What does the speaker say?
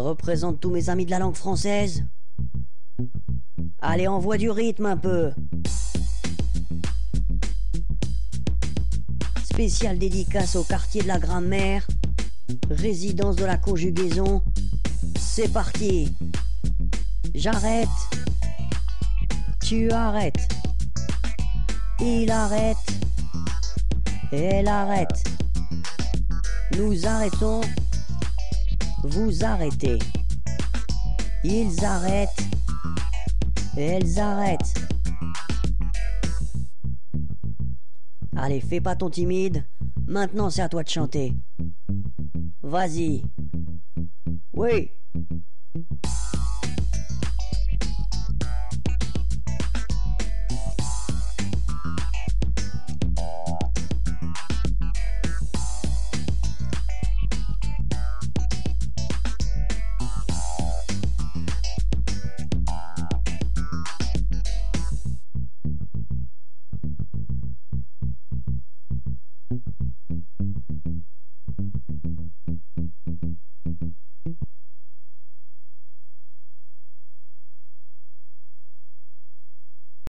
représente tous mes amis de la langue française. Allez, envoie du rythme un peu. Spécial dédicace au quartier de la grammaire, résidence de la conjugaison. C'est parti. J'arrête. Tu arrêtes. Il arrête. Elle arrête. Nous arrêtons. Vous arrêtez. Ils arrêtent. Elles arrêtent. Allez, fais pas ton timide. Maintenant, c'est à toi de chanter. Vas-y. Oui.